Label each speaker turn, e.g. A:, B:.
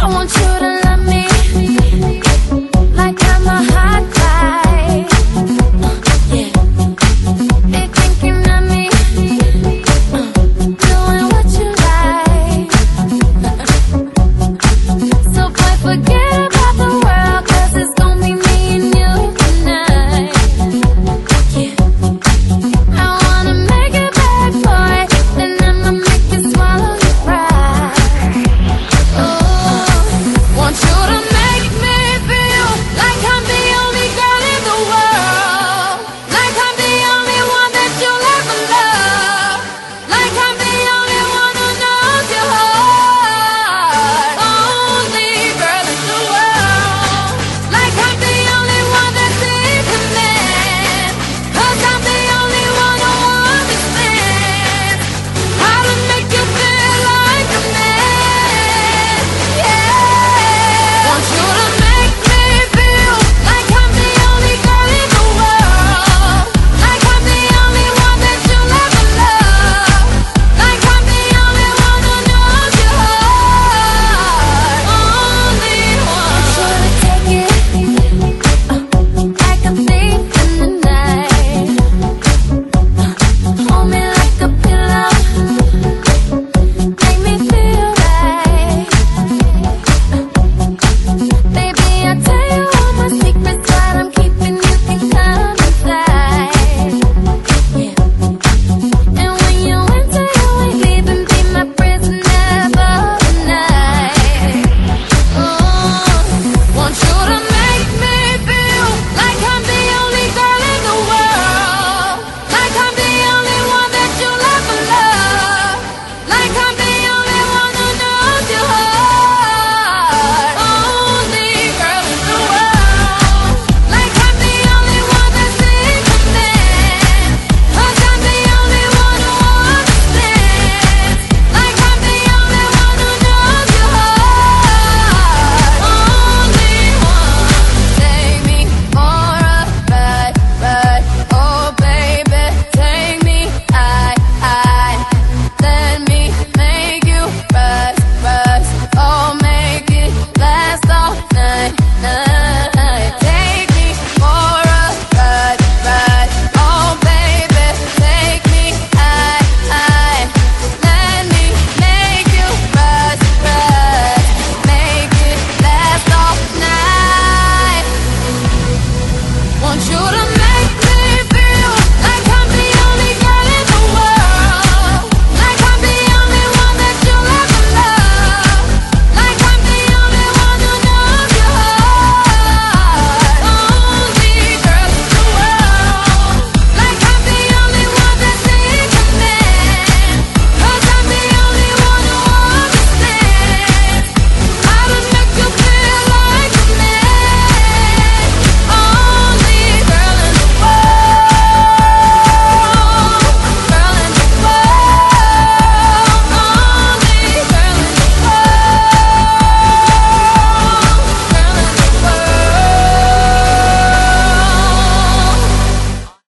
A: I want you.